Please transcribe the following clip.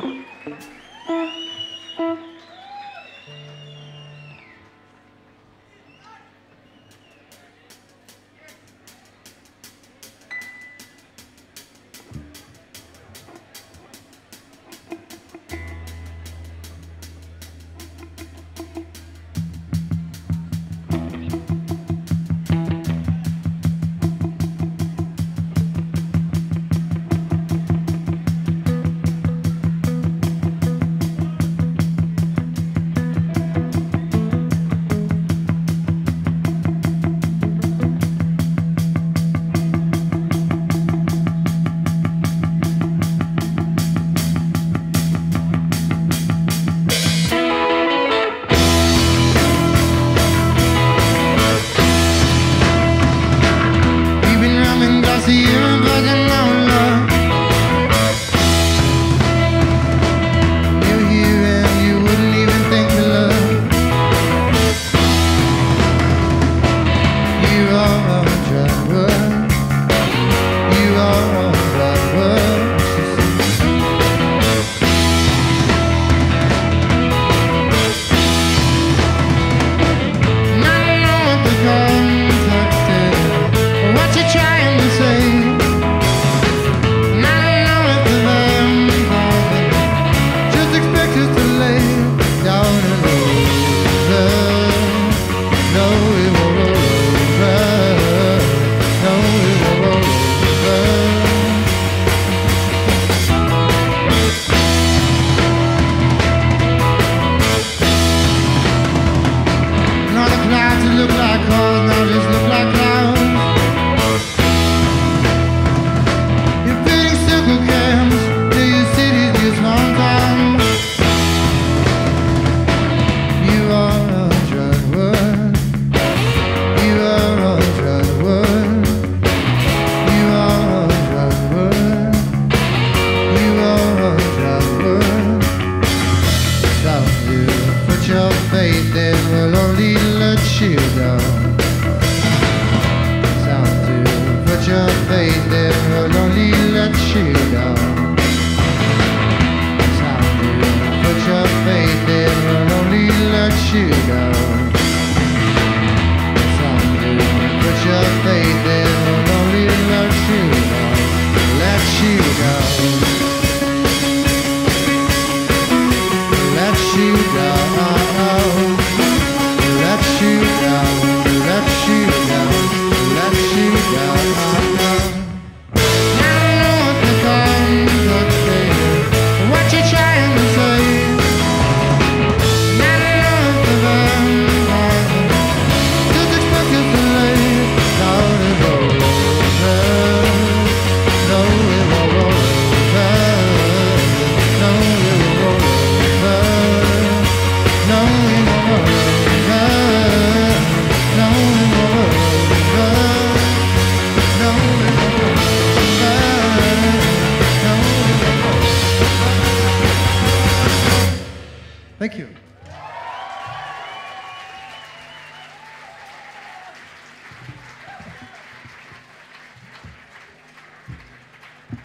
嗯。see will let you down. Time to put your faith in let you. Time to put your faith let you Thank you.